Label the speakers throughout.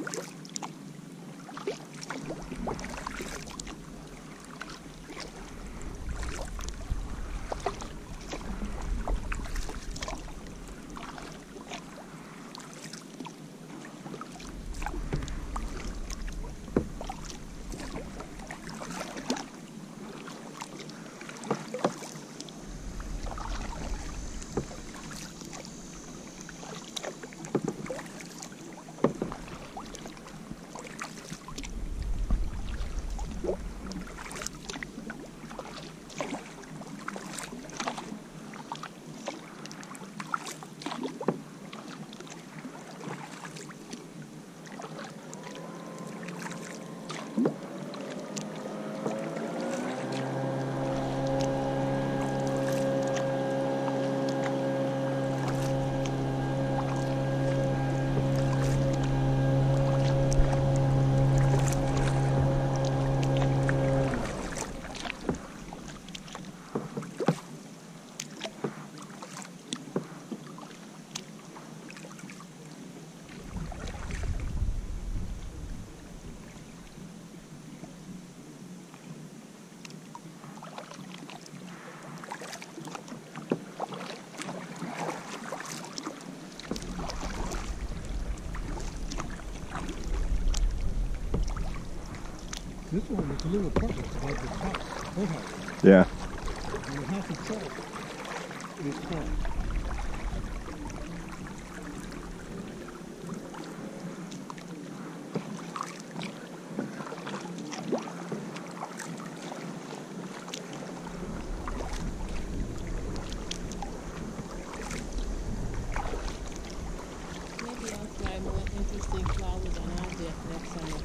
Speaker 1: you This one was a little apartment above the top boathouse.
Speaker 2: Yeah.
Speaker 1: And the house itself is small.
Speaker 3: Maybe I'll try more interesting flowers on out there next summer.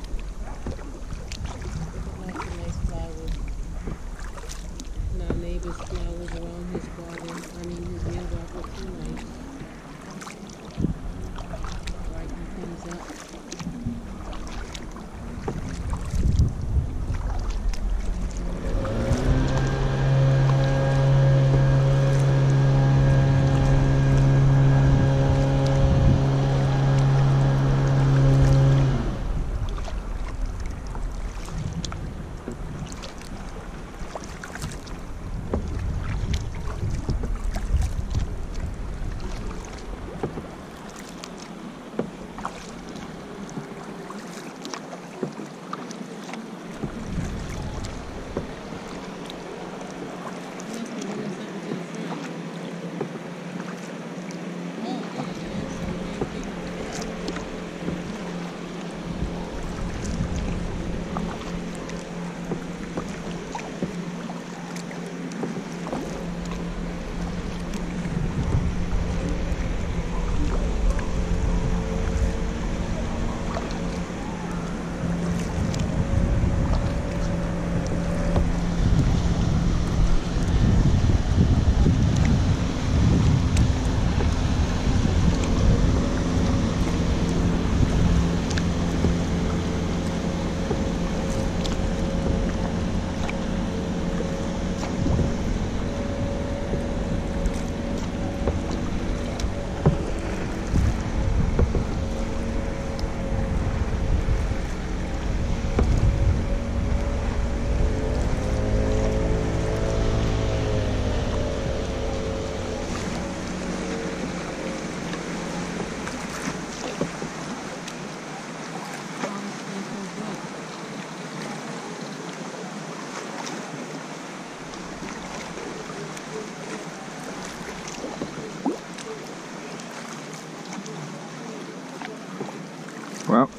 Speaker 2: Well,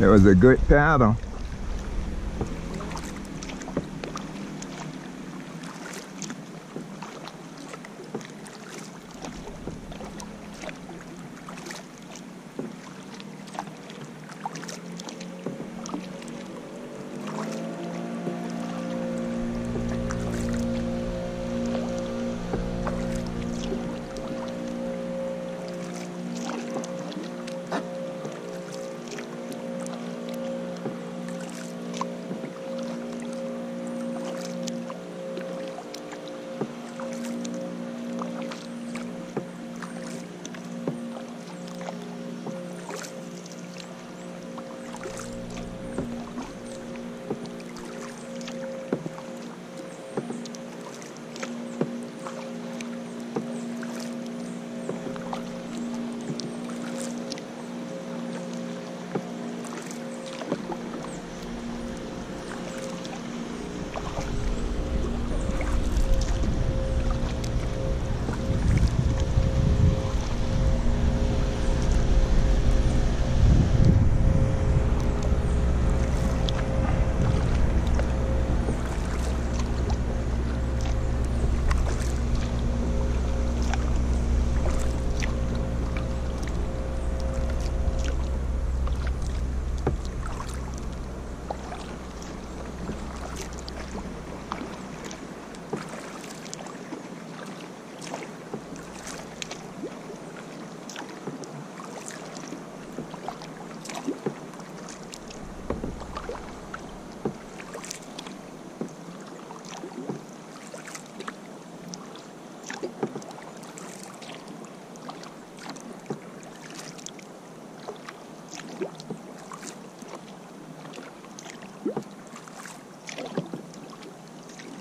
Speaker 2: it was a good paddle.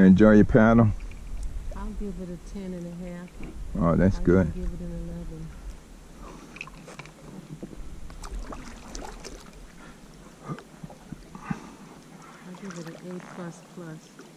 Speaker 2: You enjoy your paddle?
Speaker 3: I'll give it a ten and a half.
Speaker 2: Oh, that's
Speaker 3: I
Speaker 2: good.
Speaker 3: give it an eleven. I'll give it an A plus plus.